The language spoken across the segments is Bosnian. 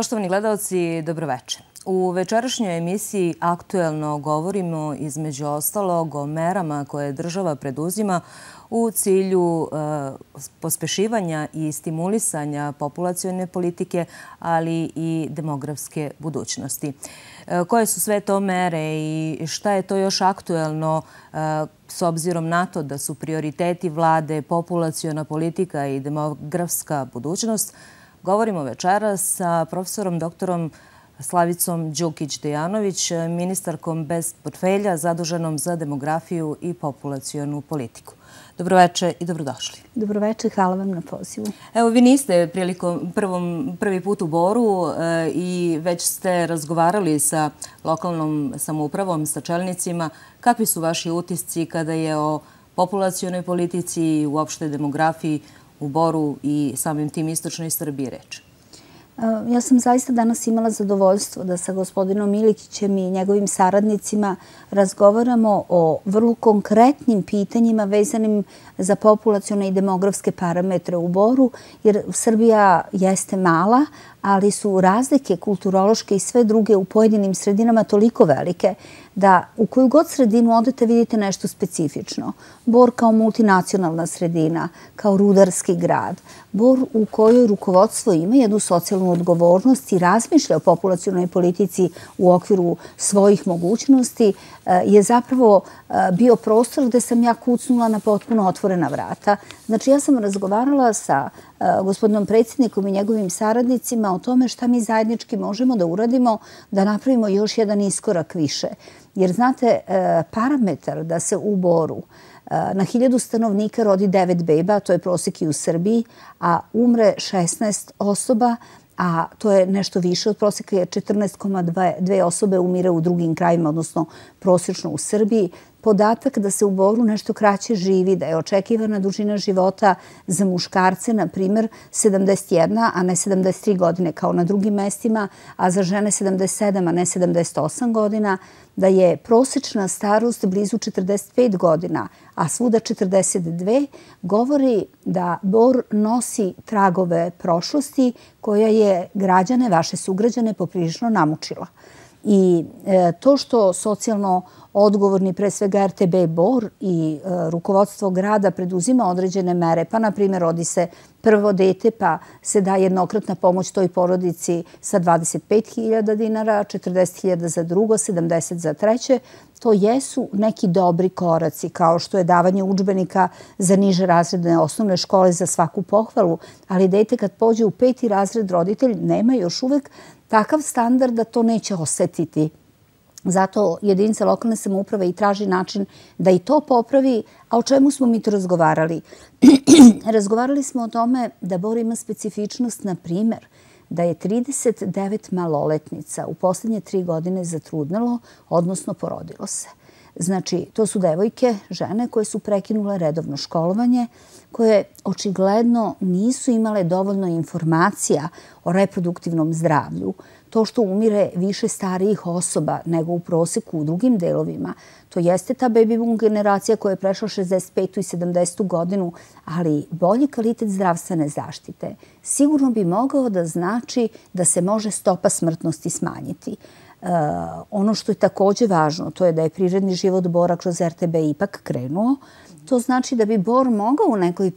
Poštovani gledalci, dobroveče. U večerašnjoj emisiji aktuelno govorimo između ostalog o merama koje država preduzima u cilju e, pospešivanja i stimulisanja populacijone politike, ali i demografske budućnosti. E, koje su sve to mere i šta je to još aktuelno e, s obzirom na to da su prioriteti vlade populacijona politika i demografska budućnost? Govorimo večera sa profesorom doktorom Slavicom Đukić-Dejanović, ministarkom bez portfelja zaduženom za demografiju i populacijonu politiku. Dobroveče i dobrodošli. Dobroveče, hvala vam na pozivu. Evo, vi niste prvi put u Boru e, i već ste razgovarali sa lokalnom samoupravom, sa čelnicima. Kakvi su vaši utisci kada je o populacijonoj politici i uopšte demografiji u Boru i samim tim istočnoj Srbiji reč? E, ja sam zaista danas imala zadovoljstvo da sa gospodinom Milikićem i njegovim saradnicima razgovaramo o vrlo konkretnim pitanjima vezanim za populacione i demografske parametre u Boru, jer Srbija jeste mala, ali su razlike kulturološke i sve druge u pojedinim sredinama toliko velike da u koju god sredinu odete vidite nešto specifično. Bor kao multinacionalna sredina, kao rudarski grad. Bor u kojoj rukovodstvo ima jednu socijalnu odgovornost i razmišlja o populacijalnoj politici u okviru svojih mogućnosti e, je zapravo e, bio prostor gde sam ja kucnula na potpuno otvorena vrata. Znači ja sam razgovarala sa e, gospodinom predsjednikom i njegovim saradnicima o tome šta mi zajednički možemo da uradimo da napravimo još jedan iskorak više. Jer znate, e, parametar da se u Boru e, na hiljadu stanovnika rodi devet beba, to je prosjek i u Srbiji, a umre 16 osoba, a to je nešto više od prosjeka jer 14,2 osobe umire u drugim krajima, odnosno prosječno u Srbiji podatak da se u Boru nešto kraće živi, da je očekivana dužina života za muškarce, na primjer, 71, a ne 73 godine kao na drugim mestima, a za žene 77, a ne 78 godina, da je prosječna starost blizu 45 godina, a svuda 42, govori da Bor nosi tragove prošlosti koja je građane, vaše sugrađane, poprilično namučila. I e, to što socijalno odgovorni pre svega RTB Bor i e, rukovodstvo grada preduzima određene mere, pa na primjer rodi se prvo dete pa se da jednokratna pomoć toj porodici sa 25.000 dinara, 40.000 za drugo, 70 za treće, to jesu neki dobri koraci kao što je davanje učbenika za niže razredne osnovne škole za svaku pohvalu, ali dete kad pođe u peti razred roditelj nema još uvek takav standard da to neće osetiti. Zato jedinice lokalne samouprave i traži način da i to popravi. A o čemu smo mi to razgovarali? razgovarali smo o tome da Bor ima specifičnost, na primjer, da je 39 maloletnica u posljednje tri godine zatrudnilo, odnosno porodilo se. Znači, to su devojke, žene koje su prekinule redovno školovanje, koje očigledno nisu imale dovoljno informacija o reproduktivnom zdravlju. To što umire više starijih osoba nego u proseku u drugim delovima, to jeste ta baby boom generacija koja je prešla 65. i 70. godinu, ali bolji kvalitet zdravstvene zaštite sigurno bi mogao da znači da se može stopa smrtnosti smanjiti. Uh, ono što je također važno, to je da je prirodni život Bora kroz RTB ipak krenuo. To znači da bi Bor mogao u nekoj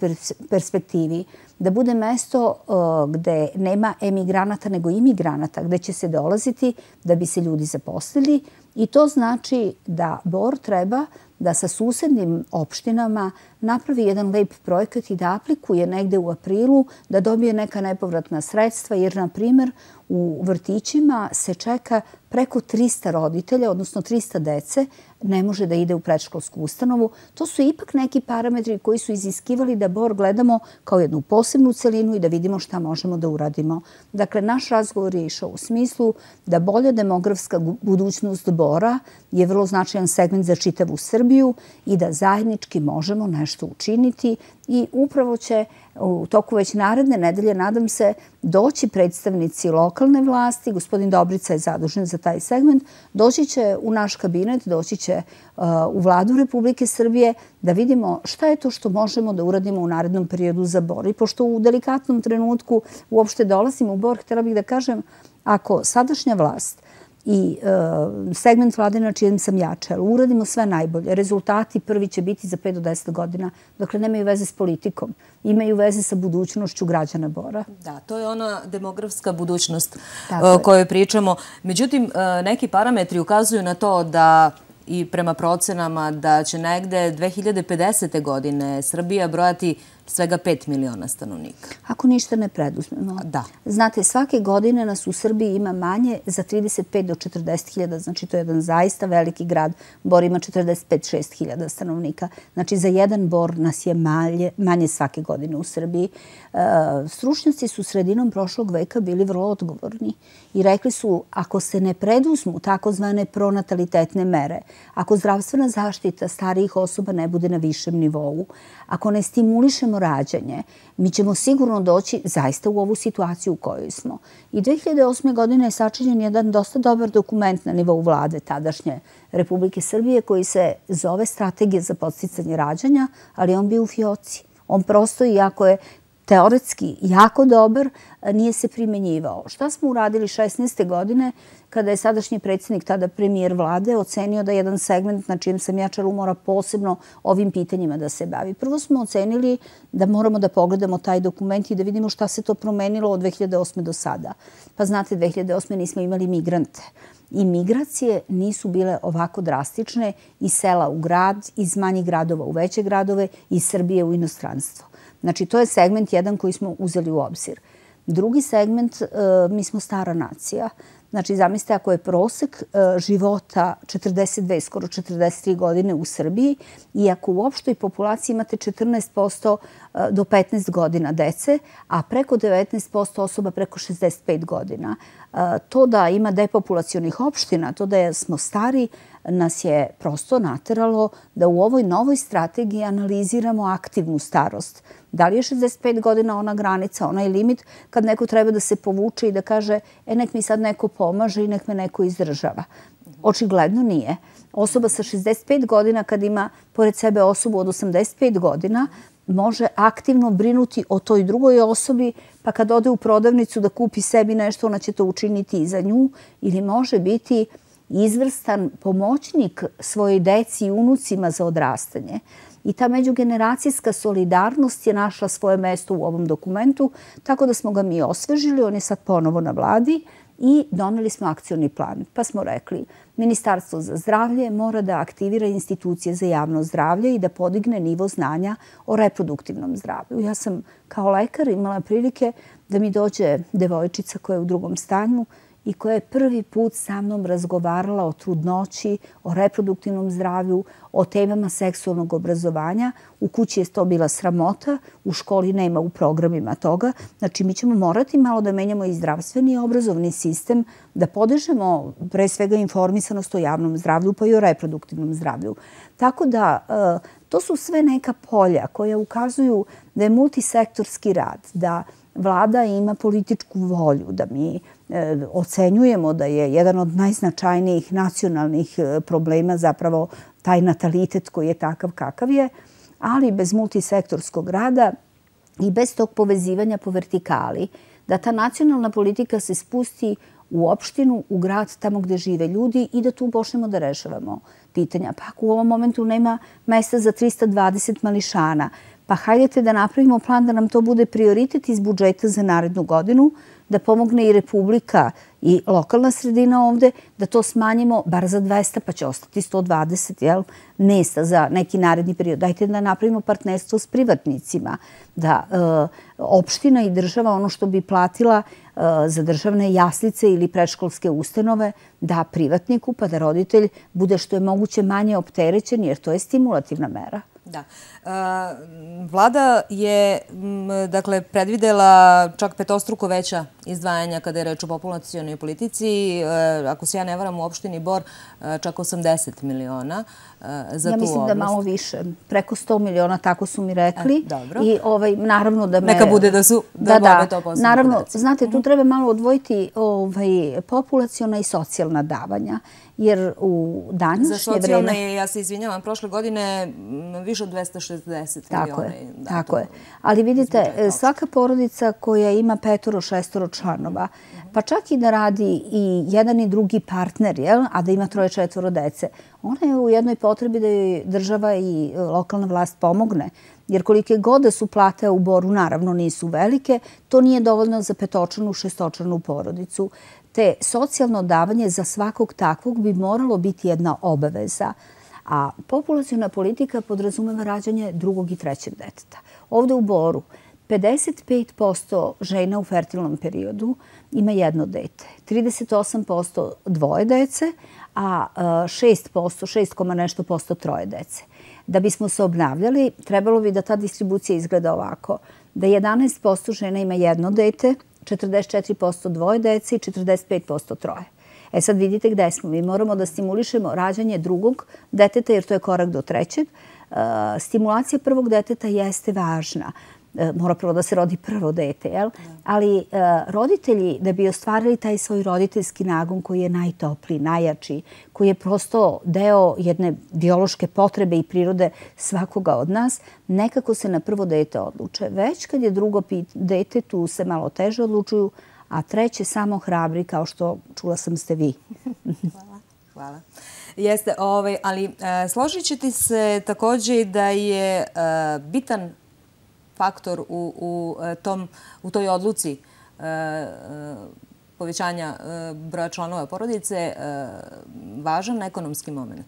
perspektivi da bude mesto uh, gde nema emigranata nego imigranata, gde će se dolaziti da bi se ljudi zaposlili. I to znači da Bor treba da sa susednim opštinama napravi jedan lep projekat i da aplikuje negde u aprilu da dobije neka nepovratna sredstva, jer, na primjer, u vrtićima se čeka preko 300 roditelja, odnosno 300 dece, ne može da ide u predškolsku ustanovu. To su ipak neki parametri koji su iziskivali da Bor gledamo kao jednu posebnu celinu i da vidimo šta možemo da uradimo. Dakle, naš razgovor je išao u smislu da bolja demografska budućnost Bora je vrlo značajan segment za čitavu Srbiju i da zajednički možemo nešto učiniti i upravo će u toku već naredne nedelje, nadam se, doći predstavnici lokalne vlasti, gospodin Dobrica je zadužen za taj segment, doći će u naš kabinet, doći će uh, u vladu Republike Srbije da vidimo šta je to što možemo da uradimo u narednom periodu za Bor. I pošto u delikatnom trenutku uopšte dolazimo u Bor, htjela bih da kažem ako sadašnja vlast i e, segment vlade na čijem sam jača, uradimo sve najbolje. Rezultati prvi će biti za 5 do 10 godina, dokle nemaju veze s politikom. Imaju veze sa budućnošću građana Bora. Da, to je ona demografska budućnost o kojoj pričamo. Međutim, e, neki parametri ukazuju na to da i prema procenama da će negde 2050. godine Srbija brojati svega 5 miliona stanovnika. Ako ništa ne preduzmemo. Da. Znate, svake godine nas u Srbiji ima manje za 35 do 40 hiljada. Znači, to je jedan zaista veliki grad. Bor ima 45-6 hiljada stanovnika. Znači, za jedan bor nas je manje, manje svake godine u Srbiji. E, stručnjaci su sredinom prošlog veka bili vrlo odgovorni i rekli su, ako se ne preduzmu takozvane pronatalitetne mere, ako zdravstvena zaštita starijih osoba ne bude na višem nivou, ako ne stimulišemo rađanje, mi ćemo sigurno doći zaista u ovu situaciju u kojoj smo. I 2008. godine je sačinjen jedan dosta dobar dokument na nivou vlade tadašnje Republike Srbije koji se zove Strategija za podsticanje rađanja, ali on bio u fioci. On prosto, iako je teoretski jako dobar, nije se primenjivao. Šta smo uradili 16. godine kada je sadašnji predsjednik, tada premijer vlade, ocenio da jedan segment na čijem sam ja čaru mora posebno ovim pitanjima da se bavi. Prvo smo ocenili da moramo da pogledamo taj dokument i da vidimo šta se to promenilo od 2008. do sada. Pa znate, 2008. nismo imali migrante. I migracije nisu bile ovako drastične iz sela u grad, iz manjih gradova u veće gradove, iz Srbije u inostranstvo. Znači, to je segment jedan koji smo uzeli u obzir. Drugi segment, e, mi smo stara nacija. Znači, zamislite, ako je prosek e, života 42, skoro 43 godine u Srbiji i ako u opštoj populaciji imate 14% do 15 godina dece, a preko 19% osoba preko 65 godina, e, to da ima depopulacijonih opština, to da smo stari, nas je prosto nateralo da u ovoj novoj strategiji analiziramo aktivnu starost. Da li je 65 godina ona granica, onaj limit kad neko treba da se povuče i da kaže e, nek mi sad neko pomaže i nek me neko izdržava? Očigledno nije. Osoba sa 65 godina kad ima pored sebe osobu od 85 godina može aktivno brinuti o toj drugoj osobi, pa kad ode u prodavnicu da kupi sebi nešto, ona će to učiniti i za nju, ili može biti izvrstan pomoćnik svoje deci i unucima za odrastanje. I ta međugeneracijska solidarnost je našla svoje mesto u ovom dokumentu, tako da smo ga mi osvežili, on je sad ponovo na vladi i doneli smo akcioni plan. Pa smo rekli, Ministarstvo za zdravlje mora da aktivira institucije za javno zdravlje i da podigne nivo znanja o reproduktivnom zdravlju. Ja sam kao lekar imala prilike da mi dođe devojčica koja je u drugom stanju i koja je prvi put sa mnom razgovarala o trudnoći, o reproduktivnom zdravlju, o temama seksualnog obrazovanja. U kući je to bila sramota, u školi nema u programima toga. Znači, mi ćemo morati malo da menjamo i zdravstveni i obrazovni sistem, da podižemo pre svega informisanost o javnom zdravlju, pa i o reproduktivnom zdravlju. Tako da, e, to su sve neka polja koja ukazuju da je multisektorski rad, da vlada ima političku volju, da mi E, ocenjujemo da je jedan od najznačajnijih nacionalnih e, problema zapravo taj natalitet koji je takav kakav je, ali bez multisektorskog rada i bez tog povezivanja po vertikali, da ta nacionalna politika se spusti u opštinu, u grad, tamo gde žive ljudi i da tu počnemo da rešavamo pitanja. Pa ako u ovom momentu nema mesta za 320 mališana, pa hajdete da napravimo plan da nam to bude prioritet iz budžeta za narednu godinu, da pomogne i Republika i lokalna sredina ovde, da to smanjimo bar za 200, pa će ostati 120 jel, mesta za neki naredni period. Dajte da napravimo partnerstvo s privatnicima, da e, opština i država ono što bi platila e, za državne jaslice ili predškolske ustanove, da privatniku pa da roditelj bude što je moguće manje opterećen, jer to je stimulativna mera. Da. Vlada je dakle, predvidela čak petostruko veća izdvajanja kada je reč o populacijonoj politici. E, ako se ja ne varam u opštini Bor, e, čak 80 miliona e, za tu oblast. Ja mislim da malo više. Preko 100 miliona, tako su mi rekli. I ovaj, naravno da me... Neka bude da su da, da, to posebno Naravno, znate, tu mhm. treba malo odvojiti ovaj, populacijona i socijalna davanja. Jer u današnje vreme... Za socijalne, ja se izvinjavam, prošle godine više od 260 tako Je, tako je. Ali vidite, svaka porodica koja ima petoro, šestoro članova, pa čak i da radi i jedan i drugi partner, jel? a da ima troje, četvoro dece, ona je u jednoj potrebi da joj država i lokalna vlast pomogne. Jer kolike god da su plate u Boru, naravno nisu velike, to nije dovoljno za petočanu, šestočanu porodicu. Te socijalno davanje za svakog takvog bi moralo biti jedna obaveza. A populacijona politika podrazumeva rađanje drugog i trećeg deteta. Ovde u Boru 55% žena u fertilnom periodu ima jedno dete, 38% dvoje dece, a e, 6%, 6, nešto posto troje dece. Da bismo se obnavljali, trebalo bi da ta distribucija izgleda ovako. Da 11% žena ima jedno dete, 44% dvoje dece i 45% troje. E sad vidite gde smo. Mi moramo da stimulišemo rađanje drugog deteta jer to je korak do trećeg. E, stimulacija prvog deteta jeste važna. E, mora prvo da se rodi prvo dete, jel? Ali e, roditelji, da bi ostvarili taj svoj roditeljski nagon koji je najtopliji, najjači, koji je prosto deo jedne biološke potrebe i prirode svakoga od nas, nekako se na prvo dete odluče. Već kad je drugo dete, tu se malo teže odlučuju, a treće samo hrabri, kao što čula sam ste vi. Hvala. Hvala. Jeste, ovaj, ali e, složit ćete se također da je e, bitan faktor u, u, e, tom, u toj odluci e, e, povećanja e, broja članova porodice e, važan ekonomski moment?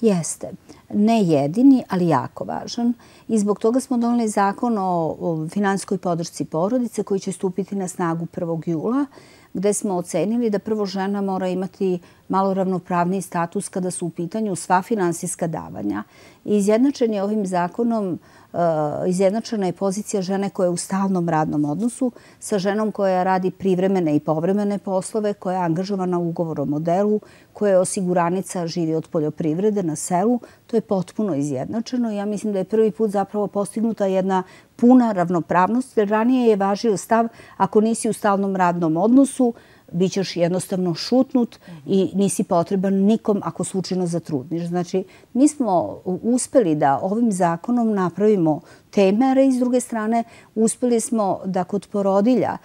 Jeste. Ne jedini, ali jako važan. I zbog toga smo donali zakon o finanskoj podršci porodice koji će stupiti na snagu 1. jula gde smo ocenili da prvo žena mora imati malo ravnopravni status kada su u pitanju sva finansijska davanja. I izjednačen je ovim zakonom uh, Eh, izjednačena je pozicija žene koja je u stalnom radnom odnosu sa ženom koja radi privremene i povremene poslove, koja je angažovana u ugovorom o delu, koja je osiguranica, živi od poljoprivrede na selu. To je potpuno izjednačeno. Ja mislim da je prvi put zapravo postignuta jedna puna ravnopravnost, jer ranije je važio stav ako nisi u stalnom radnom odnosu, bit ćeš jednostavno šutnut i nisi potreban nikom ako slučajno zatrudniš. Znači, mi smo uspeli da ovim zakonom napravimo te mere i s druge strane uspeli smo da kod porodilja,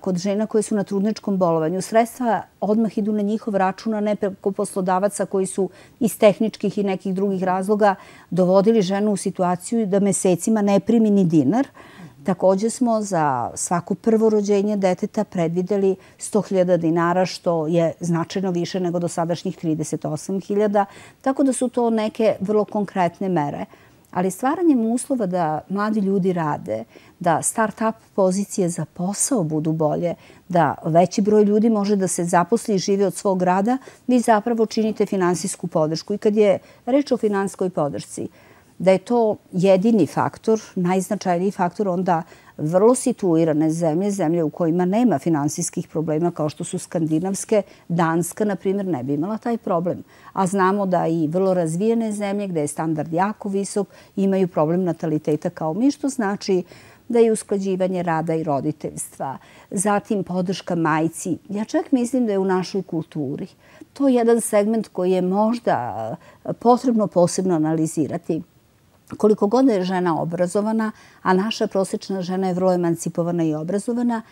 kod žena koje su na trudničkom bolovanju, sredstva odmah idu na njihov račun, a ne preko poslodavaca koji su iz tehničkih i nekih drugih razloga dovodili ženu u situaciju da mesecima ne primi ni dinar. Također smo za svako prvo rođenje deteta predvideli 100.000 dinara, što je značajno više nego do sadašnjih 38.000. Tako da su to neke vrlo konkretne mere. Ali stvaranjem uslova da mladi ljudi rade, da start-up pozicije za posao budu bolje, da veći broj ljudi može da se zaposli i žive od svog rada, vi zapravo činite finansijsku podršku. I kad je reč o finanskoj podršci, da je to jedini faktor, najznačajniji faktor, onda vrlo situirane zemlje, zemlje u kojima nema finansijskih problema kao što su skandinavske, Danska, na primjer, ne bi imala taj problem. A znamo da i vrlo razvijene zemlje, gde je standard jako visok, imaju problem nataliteta kao mi, što znači da je usklađivanje rada i roditeljstva, zatim podrška majci. Ja čak mislim da je u našoj kulturi to jedan segment koji je možda potrebno posebno analizirati koliko god je žena obrazovana, a naša prosječna žena je vrlo emancipovana i obrazovana,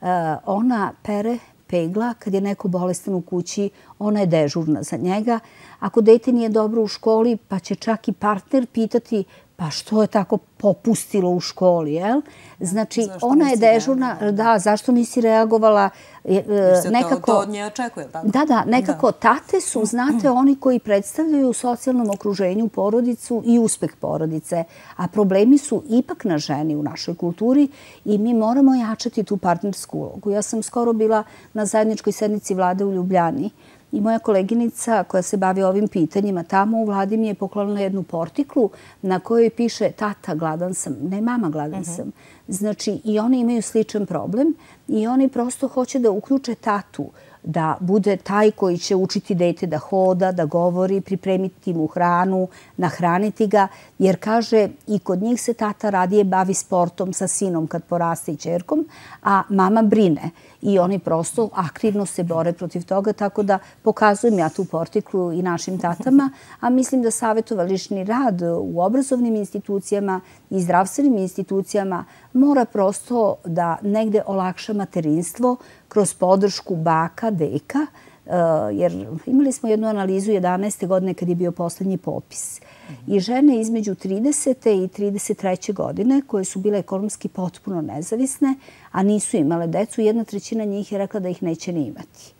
e, ona pere pegla kad je neko bolestan u kući, ona je dežurna za njega. Ako dete nije dobro u školi, pa će čak i partner pitati pa što je tako popustilo u školi, jel? Znači, ona je dežurna, da, zašto nisi reagovala? E, nekako, to, to od nje očekuje, tako? Da, da, nekako tate su, znate, oni koji predstavljaju u socijalnom okruženju porodicu i uspeh porodice, a problemi su ipak na ženi u našoj kulturi i mi moramo jačati tu partnersku ulogu. Ja sam skoro bila na zajedničkoj sednici vlade u Ljubljani, I moja koleginica koja se bavi ovim pitanjima tamo u vladi mi je poklonila jednu portiklu na kojoj piše tata gladan sam, ne mama gladan mhm. sam. Znači i oni imaju sličan problem i oni prosto hoće da uključe tatu da bude taj koji će učiti dete da hoda, da govori, pripremiti mu hranu, nahraniti ga, jer kaže i kod njih se tata radije bavi sportom sa sinom kad poraste i čerkom, a mama brine. I oni prosto aktivno se bore protiv toga, tako da pokazujem ja tu portiklu i našim tatama, a mislim da savjetovališni rad u obrazovnim institucijama i zdravstvenim institucijama mora prosto da negde olakša materinstvo kroz podršku baka, deka, eh, jer imali smo jednu analizu 11. godine kad je bio poslednji popis. I žene između 30. i 33. godine, koje su bile ekonomski potpuno nezavisne, a nisu imale decu, jedna trećina njih je rekla da ih neće ni imati.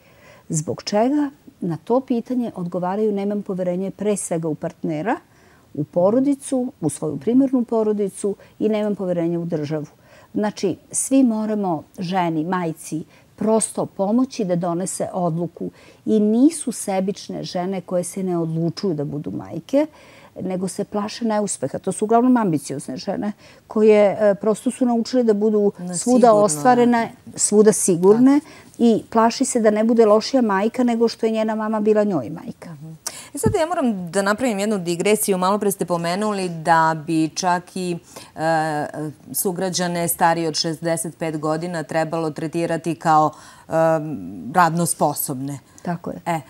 Zbog čega? Na to pitanje odgovaraju nemam poverenje pre svega u partnera, u porodicu, u svoju primarnu porodicu i nemam poverenje u državu. Znači, svi moramo ženi, majci, prosto pomoći da donese odluku. I nisu sebične žene koje se ne odlučuju da budu majke, nego se plaše neuspeha. To su uglavnom ambiciozne žene koje e, prosto su naučili da budu svuda ostvarene, svuda sigurne i plaši se da ne bude lošija majka nego što je njena mama bila njoj majka. Mhm. E sad ja moram da napravim jednu digresiju. Malo pre ste pomenuli da bi čak i e, sugrađane starije od 65 godina trebalo tretirati kao e, radno sposobne. Tako je. E,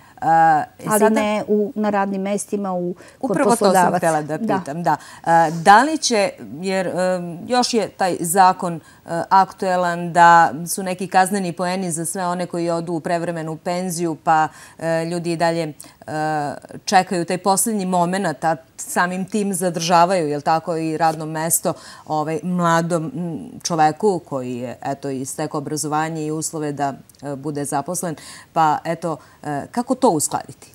Ali ne na radnim mestima kod poslodavaca. Upravo to sam htjela da pitam. Da li će, jer još je taj zakon Eh, aktuelan da su neki kazneni poeni za sve one koji odu u prevremenu penziju pa eh, ljudi i dalje eh, čekaju taj posljednji moment, a samim tim zadržavaju je tako, i radno mesto ovaj, mladom čoveku koji je eto, istekao obrazovanje i uslove da bude zaposlen. Pa eto, kako to uskladiti?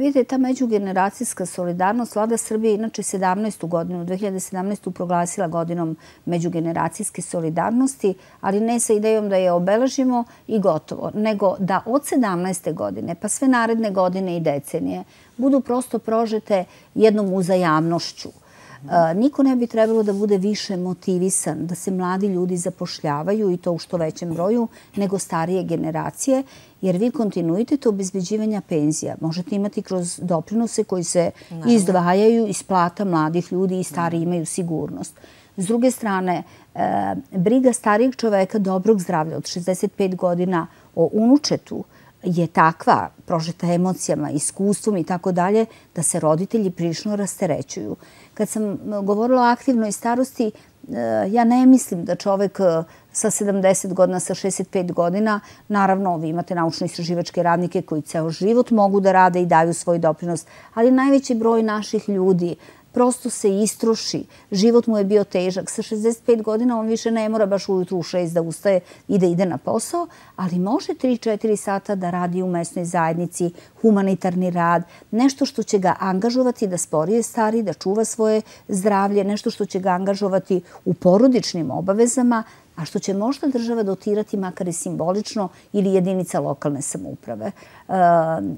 Vidite, ta međugeneracijska solidarnost, vlada Srbije inače 17. godinu, 2017. proglasila godinom međugeneracijske solidarnosti, ali ne sa idejom da je obeležimo i gotovo, nego da od 17. godine pa sve naredne godine i decenije budu prosto prožete jednom uzajamnošću. Niko ne bi trebalo da bude više motivisan da se mladi ljudi zapošljavaju i to u što većem broju nego starije generacije, jer vi kontinuitet obezbeđivanja penzija možete imati kroz doprinose koji se izdvajaju iz plata mladih ljudi i stari imaju sigurnost. S druge strane, e, briga starijeg čoveka dobrog zdravlja od 65 godina o unučetu je takva, prožeta emocijama, iskustvom i tako dalje, da se roditelji prično rasterećuju. Kad sam e, govorila o aktivnoj starosti, e, ja ne mislim da čovek e, sa 70 godina, sa 65 godina, naravno vi imate naučno-istraživačke radnike koji ceo život mogu da rade i daju svoj doprinos, ali najveći broj naših ljudi prosto se istroši. Život mu je bio težak. Sa 65 godina on više ne mora baš ujutru u 6 da ustaje i da ide na posao, ali može 3-4 sata da radi u mesnoj zajednici, humanitarni rad, nešto što će ga angažovati da sporije stari, da čuva svoje zdravlje, nešto što će ga angažovati u porodičnim obavezama, a što će možda država dotirati makar i simbolično ili jedinica lokalne samouprave. E,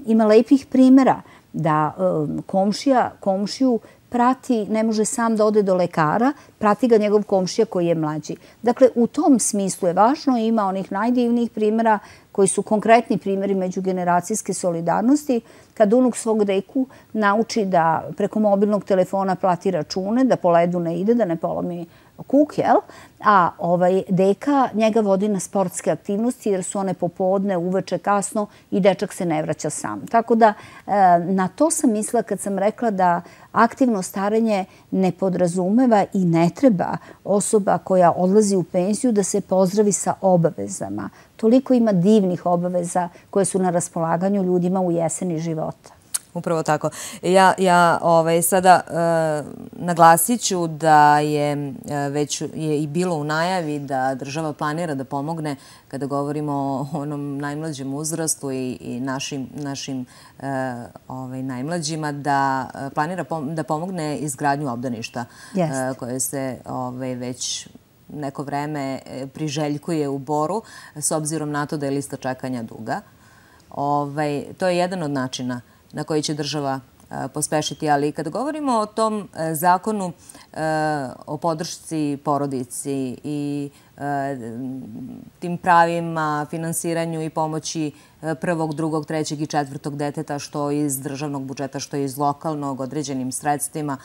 ima lepih primjera da e, komšija, komšiju prati, ne može sam da ode do lekara, prati ga njegov komšija koji je mlađi. Dakle, u tom smislu je važno, ima onih najdivnijih primjera koji su konkretni primjeri međugeneracijske solidarnosti, kad unuk svog deku nauči da preko mobilnog telefona plati račune, da po ledu ne ide, da ne polomi kuk, jel? A ovaj deka njega vodi na sportske aktivnosti jer su one popodne, uveče, kasno i dečak se ne vraća sam. Tako da e, na to sam mislila kad sam rekla da aktivno starenje ne podrazumeva i ne treba osoba koja odlazi u penziju da se pozdravi sa obavezama. Toliko ima divnih obaveza koje su na raspolaganju ljudima u jeseni života. Upravo tako. Ja, ja ovaj, sada uh, naglasit ću da je uh, već je i bilo u najavi da država planira da pomogne kada govorimo o onom najmlađem uzrastu i, i našim, našim uh, ovaj, najmlađima, da planira pom da pomogne izgradnju obdaništa koje se ovaj, već neko vreme priželjkuje u Boru s obzirom na to da je lista čekanja duga. Ovaj, to je jedan od načina na koji će država pospešiti. Ali kad govorimo o tom zakonu o podršci porodici i tim pravima, finansiranju i pomoći prvog, drugog, trećeg i četvrtog deteta, što iz državnog budžeta, što iz lokalnog, određenim sredstvima,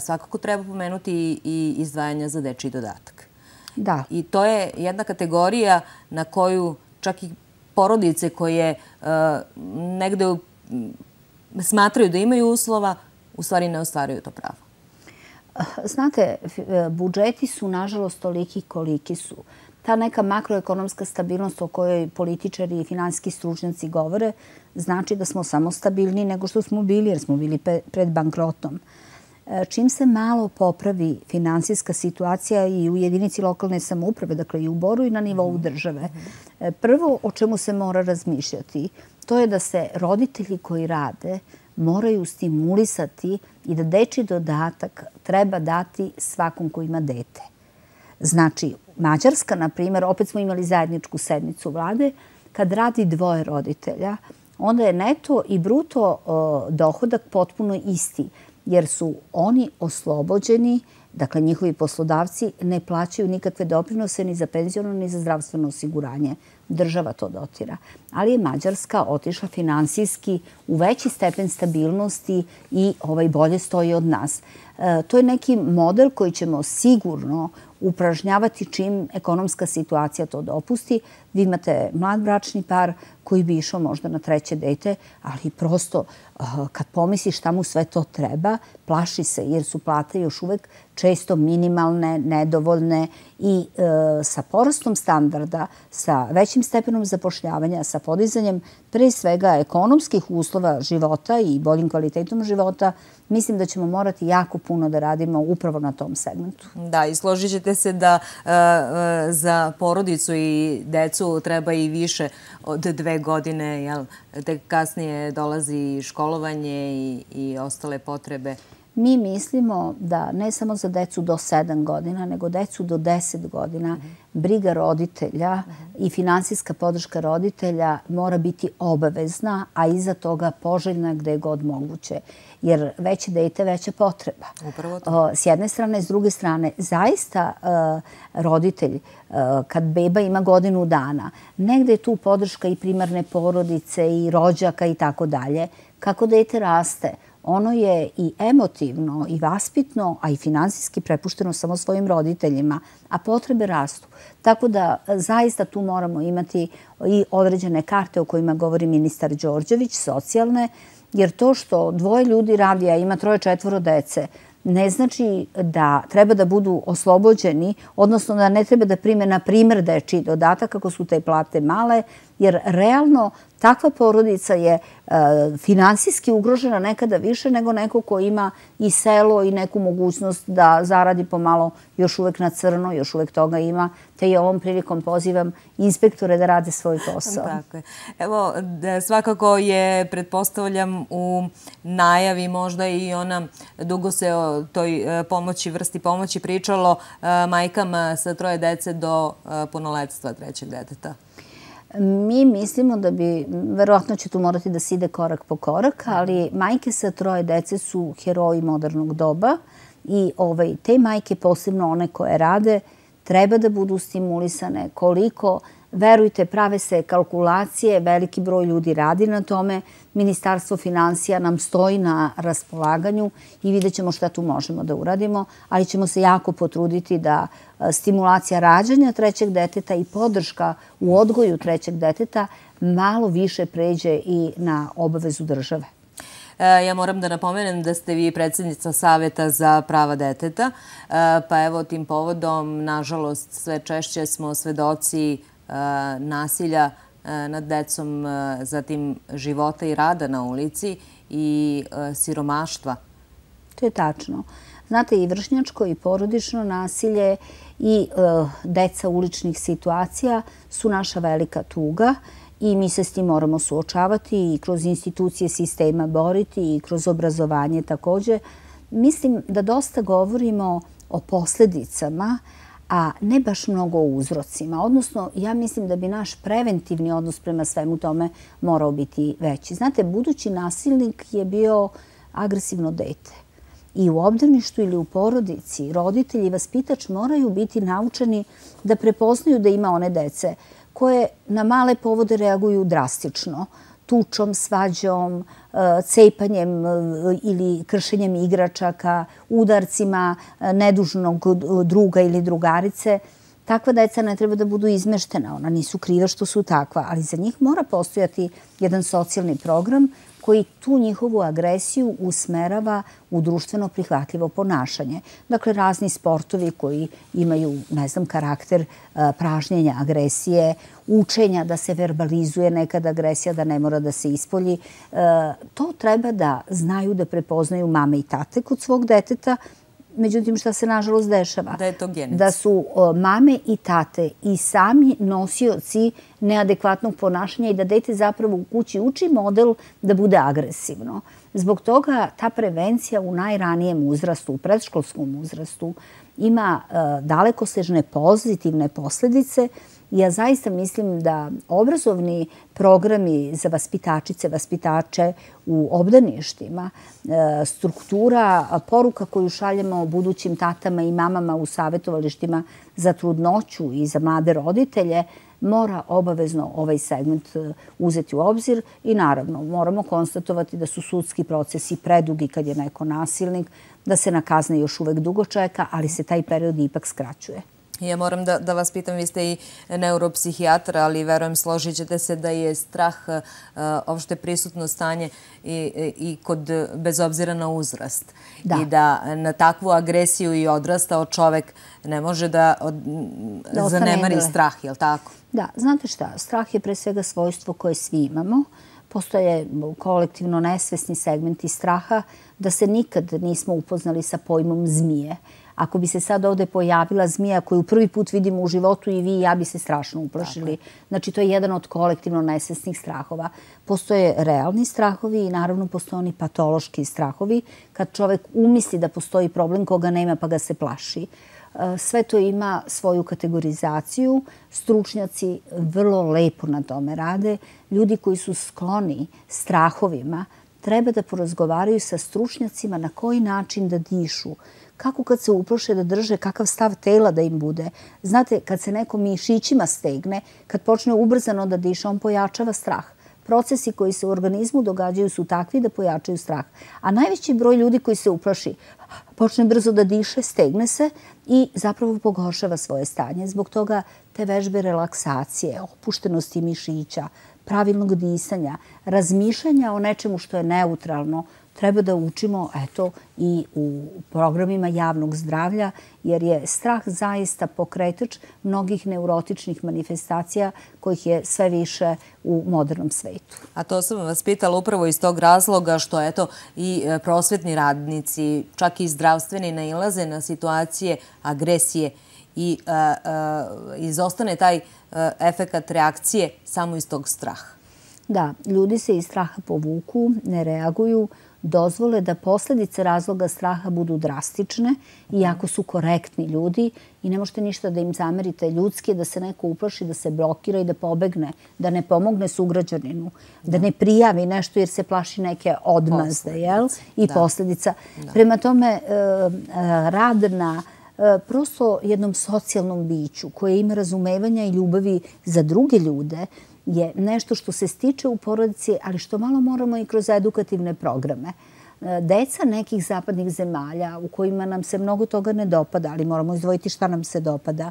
svakako treba pomenuti i izdvajanja za dečji dodatak. Da. I to je jedna kategorija na koju čak i porodice koje negde smatraju da imaju uslova, u stvari ne ostvaraju to pravo. Znate, budžeti su nažalost toliki koliki su. Ta neka makroekonomska stabilnost o kojoj političari i finansijski stručnjaci govore znači da smo samo stabilni nego što smo bili jer smo bili pred bankrotom. E, čim se malo popravi finansijska situacija i u jedinici lokalne samouprave, dakle i u Boru i na nivou države, e, prvo o čemu se mora razmišljati, to je da se roditelji koji rade moraju stimulisati i da deči dodatak treba dati svakom ko ima dete. Znači, Mađarska, na primjer, opet smo imali zajedničku sednicu vlade, kad radi dvoje roditelja, onda je neto i bruto dohodak potpuno isti, jer su oni oslobođeni, dakle njihovi poslodavci ne plaćaju nikakve doprinose ni za penziono ni za zdravstveno osiguranje država to dotira. Ali je Mađarska otišla finansijski u veći stepen stabilnosti i ovaj bolje stoji od nas. E, to je neki model koji ćemo sigurno upražnjavati čim ekonomska situacija to dopusti. Vi imate mlad bračni par koji bi išao možda na treće dete, ali prosto kad pomisli šta mu sve to treba, plaši se jer su plate još uvek često minimalne, nedovoljne i e, sa porastom standarda, sa većim stepenom zapošljavanja, sa podizanjem pre svega ekonomskih uslova života i boljim kvalitetom života, mislim da ćemo morati jako puno da radimo upravo na tom segmentu. Da, i složit ćete se da e, e, za porodicu i decu treba i više od dve godine, jel? Tek kasnije dolazi školovanje i ostale potrebe. Mi mislimo da ne samo za decu do 7 godina, nego decu do 10 godina, briga roditelja i finansijska podrška roditelja mora biti obavezna, a iza toga poželjna gde je god moguće. Jer veće dete, veća potreba. Upravo to. S jedne strane, s druge strane, zaista e, roditelj, e, kad beba ima godinu dana, negde je tu podrška i primarne porodice i rođaka i tako dalje. Kako dete raste, ono je i emotivno i vaspitno, a i finansijski prepušteno samo svojim roditeljima, a potrebe rastu. Tako da e, zaista tu moramo imati i određene karte o kojima govori ministar Đorđević, socijalne, jer to što dvoje ljudi radi, a ima troje četvoro dece, ne znači da treba da budu oslobođeni, odnosno da ne treba da prime na primjer dečiji dodatak kako su te plate male, jer realno takva porodica je e, finansijski ugrožena nekada više nego neko ko ima i selo i neku mogućnost da zaradi pomalo još uvek na crno, još uvek toga ima, te i ovom prilikom pozivam inspektore da rade svoj posao. Tako je. Evo, svakako je, pretpostavljam, u najavi možda i ona dugo se o toj e, pomoći, vrsti pomoći pričalo e, majkama sa troje dece do e, punoletstva trećeg deteta. Mi mislimo da bi, verovatno će tu morati da se ide korak po korak, ali majke sa troje dece su heroji modernog doba i ovaj, te majke, posebno one koje rade, treba da budu stimulisane koliko Verujte, prave se kalkulacije, veliki broj ljudi radi na tome. Ministarstvo financija nam stoji na raspolaganju i vidjet ćemo šta tu možemo da uradimo, ali ćemo se jako potruditi da e, stimulacija rađanja trećeg deteta i podrška u odgoju trećeg deteta malo više pređe i na obavezu države. E, ja moram da napomenem da ste vi predsjednica Saveta za prava deteta, e, pa evo tim povodom, nažalost, sve češće smo svedoci E, nasilja e, nad decom, e, zatim života i rada na ulici i siromaštva. To je tačno. Znate, i vršnjačko i porodično nasilje i deca uličnih situacija su naša velika tuga i mi se s tim moramo suočavati i kroz institucije sistema boriti i kroz obrazovanje također. Mislim da dosta govorimo o posledicama, a ne baš mnogo o uzrocima. Odnosno, ja mislim da bi naš preventivni odnos prema svemu tome morao biti veći. Znate, budući nasilnik je bio agresivno dete. I u obdavništu ili u porodici roditelji i vaspitač moraju biti naučeni da prepoznaju da ima one dece koje na male povode reaguju drastično, tučom, svađom, e, cepanjem e, ili kršenjem igračaka, udarcima e, nedužnog druga ili drugarice. Takva deca ne treba da budu izmeštena, ona nisu kriva što su takva, ali za njih mora postojati jedan socijalni program koji tu njihovu agresiju usmerava u društveno prihvatljivo ponašanje. Dakle, razni sportovi koji imaju, ne znam, karakter e, pražnjenja agresije, učenja da se verbalizuje nekad agresija, da ne mora da se ispolji. E, to treba da znaju da prepoznaju mame i tate kod svog deteta, Međutim, šta se nažalost dešava? Da je to genet. Da su mame i tate i sami nosioci neadekvatnog ponašanja i da dete zapravo u kući uči model da bude agresivno. Zbog toga ta prevencija u najranijem uzrastu, u predškolskom uzrastu, ima e, dalekosežne pozitivne posljedice Ja zaista mislim da obrazovni programi za vaspitačice, vaspitače u obdaništima, e, struktura, poruka koju šaljemo budućim tatama i mamama u savjetovalištima za trudnoću i za mlade roditelje, mora obavezno ovaj segment e, uzeti u obzir i naravno moramo konstatovati da su sudski procesi predugi kad je neko nasilnik, da se na kazne još uvek dugo čeka, ali se taj period ipak skraćuje. Ja moram da, da vas pitam, vi ste i neuropsihijatar, ali verujem složit ćete se da je strah uh, opšte prisutno stanje i, i kod, bez obzira na uzrast. Da. I da na takvu agresiju i odrastao čovek ne može da, od, da zanemari strah, je li tako? Da, znate šta, strah je pre svega svojstvo koje svi imamo. Postoje kolektivno nesvesni segmenti straha da se nikad nismo upoznali sa pojmom zmije. Ako bi se sad ovde pojavila zmija koju prvi put vidimo u životu i vi i ja bi se strašno uplašili. Znači, to je jedan od kolektivno nesvesnih strahova. Postoje realni strahovi i naravno postoje oni patološki strahovi kad čovek umisli da postoji problem koga nema pa ga se plaši. E, sve to ima svoju kategorizaciju. Stručnjaci vrlo lepo na tome rade. Ljudi koji su skloni strahovima treba da porazgovaraju sa stručnjacima na koji način da dišu, kako kad se uproše da drže, kakav stav tela da im bude. Znate, kad se neko mišićima stegne, kad počne ubrzano da diše, on pojačava strah. Procesi koji se u organizmu događaju su takvi da pojačaju strah. A najveći broj ljudi koji se uplaši, počne brzo da diše, stegne se i zapravo pogoršava svoje stanje. Zbog toga te vežbe relaksacije, opuštenosti mišića, pravilnog disanja, razmišljanja o nečemu što je neutralno, treba da učimo eto i u programima javnog zdravlja, jer je strah zaista pokretač mnogih neurotičnih manifestacija kojih je sve više u modernom svetu. A to sam vas pitala upravo iz tog razloga što eto i e, prosvetni radnici, čak i zdravstveni, nailaze na situacije agresije i e, e, izostane taj efekat reakcije samo iz tog straha. Da, ljudi se iz straha povuku, ne reaguju, dozvole da posljedice razloga straha budu drastične, iako su korektni ljudi i ne možete ništa da im zamerite ljudski, da se neko uplaši, da se blokira i da pobegne, da ne pomogne sugrađaninu, da ne prijavi nešto jer se plaši neke odmazde jel? i posljedica. Prema tome, e, e, rad na e, prosto jednom socijalnom biću koje ima razumevanja i ljubavi za druge ljude, je nešto što se stiče u porodici, ali što malo moramo i kroz edukativne programe. E, deca nekih zapadnih zemalja u kojima nam se mnogo toga ne dopada, ali moramo izdvojiti šta nam se dopada,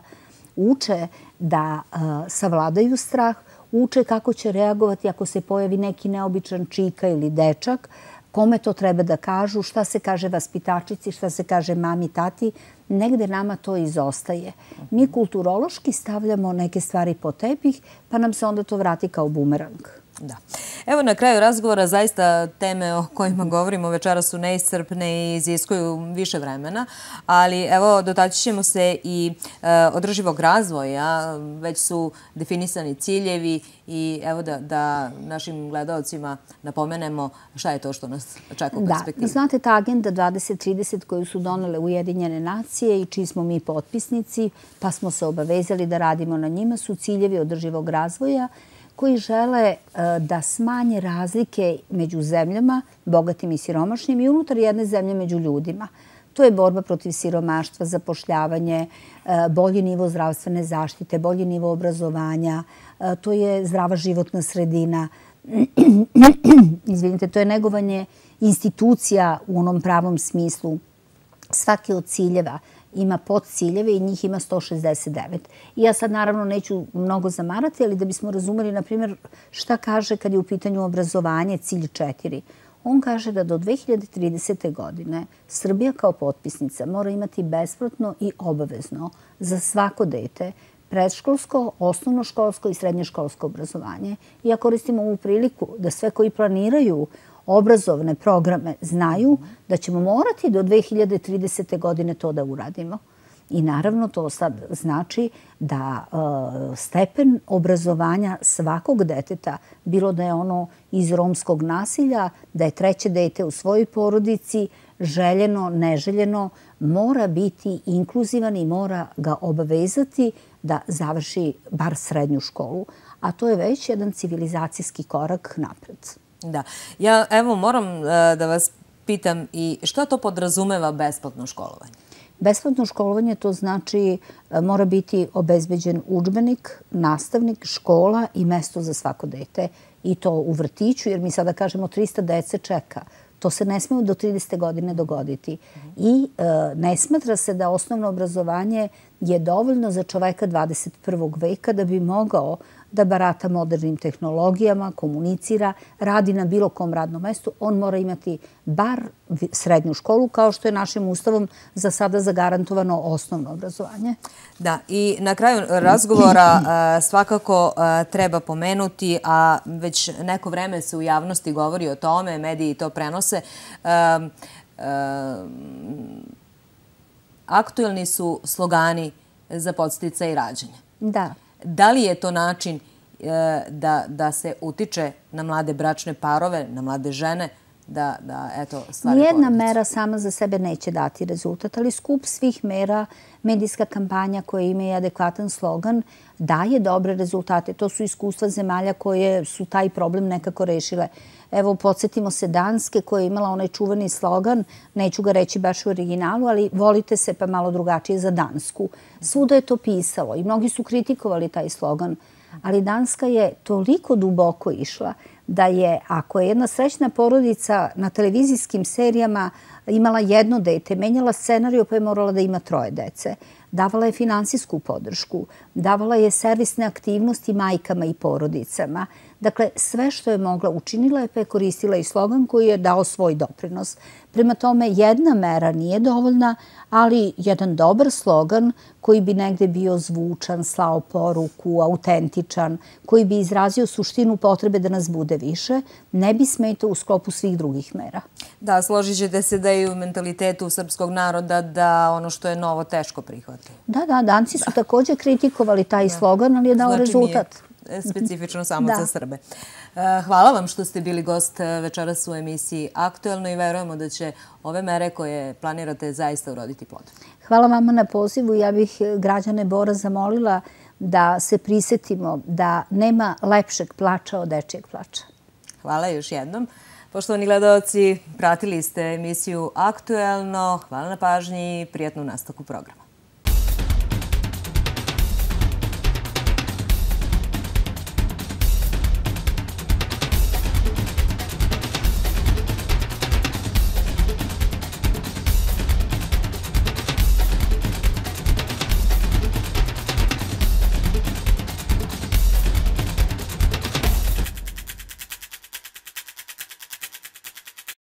uče da e, savladaju strah, uče kako će reagovati ako se pojavi neki neobičan čika ili dečak, kome to treba da kažu, šta se kaže vaspitačici, šta se kaže mami, tati, negde nama to izostaje. Mi kulturološki stavljamo neke stvari po tepih, pa nam se onda to vrati kao bumerang. Da. Evo na kraju razgovora, zaista teme o kojima govorimo večera su neiscrpne i iziskuju više vremena, ali evo dotaći ćemo se i e, održivog razvoja, već su definisani ciljevi i evo da, da našim gledalcima napomenemo šta je to što nas čeka u perspektivi. Da, znate ta agenda 2030 koju su donele Ujedinjene nacije i čiji smo mi potpisnici, pa smo se obavezali da radimo na njima, su ciljevi održivog razvoja koji žele e, da smanje razlike među zemljama, bogatim i siromašnim, i unutar jedne zemlje među ljudima. To je borba protiv siromaštva, zapošljavanje, e, bolji nivo zdravstvene zaštite, bolji nivo obrazovanja, e, to je zdrava životna sredina. Izvinite, to je negovanje institucija u onom pravom smislu. Svaki od ciljeva ima pod ciljeve i njih ima 169. I ja sad naravno neću mnogo zamarati, ali da bismo razumeli, na primjer, šta kaže kad je u pitanju obrazovanje cilj 4. On kaže da do 2030. godine Srbija kao potpisnica mora imati besplatno i obavezno za svako dete predškolsko, osnovnoškolsko i srednješkolsko obrazovanje. I ja koristim ovu priliku da sve koji planiraju obrazovne programe znaju da ćemo morati do 2030. godine to da uradimo. I naravno to sad znači da e, stepen obrazovanja svakog deteta, bilo da je ono iz romskog nasilja, da je treće dete u svojoj porodici, željeno, neželjeno, mora biti inkluzivan i mora ga obavezati da završi bar srednju školu. A to je već jedan civilizacijski korak napred. Da. Ja evo moram e, da vas pitam i šta to podrazumeva besplatno školovanje? Besplatno školovanje to znači e, mora biti obezbeđen učbenik, nastavnik, škola i mesto za svako dete. I to u vrtiću, jer mi sada kažemo 300 dece čeka. To se ne smije do 30. godine dogoditi. I e, ne smatra se da osnovno obrazovanje je dovoljno za čoveka 21. veka da bi mogao da barata modernim tehnologijama, komunicira, radi na bilo kom radnom mestu, on mora imati bar srednju školu, kao što je našim ustavom za sada zagarantovano osnovno obrazovanje. Da, i na kraju razgovora svakako treba pomenuti, a već neko vreme se u javnosti govori o tome, mediji to prenose, aktuelni su slogani za podstica i rađanje. Da. Da li je to način e, da, da se utiče na mlade bračne parove, na mlade žene, da, da eto, stvari Nijedna mera sama za sebe neće dati rezultat, ali skup svih mera, medijska kampanja koja ima i adekvatan slogan, daje dobre rezultate. To su iskustva zemalja koje su taj problem nekako rešile. Evo, podsjetimo se Danske koja je imala onaj čuvani slogan, neću ga reći baš u originalu, ali volite se pa malo drugačije za Dansku. Svuda je to pisalo i mnogi su kritikovali taj slogan, ali Danska je toliko duboko išla da je, ako je jedna srećna porodica na televizijskim serijama imala jedno dete, menjala scenariju pa je morala da ima troje dece, davala je finansijsku podršku, davala je servisne aktivnosti majkama i porodicama, Dakle, sve što je mogla učinila je pa je koristila i slogan koji je dao svoj doprinos. Prema tome, jedna mera nije dovoljna, ali jedan dobar slogan koji bi negde bio zvučan, slao poruku, autentičan, koji bi izrazio suštinu potrebe da nas bude više, ne bi smetao u sklopu svih drugih mera. Da, složit ćete se da je u mentalitetu srpskog naroda da ono što je novo teško prihvati. Da, da, danci su također kritikovali taj slogan, ali je dao znači, rezultat specifično samo za Srbe. E, hvala vam što ste bili gost e, večeras u emisiji Aktuelno i verujemo da će ove mere koje planirate zaista uroditi plod. Hvala vama na pozivu. Ja bih građane Bora zamolila da se prisetimo da nema lepšeg plača od dečijeg plača. Hvala još jednom. Poštovani gledalci, pratili ste emisiju Aktuelno. Hvala na pažnji i prijatnu nastavku programa.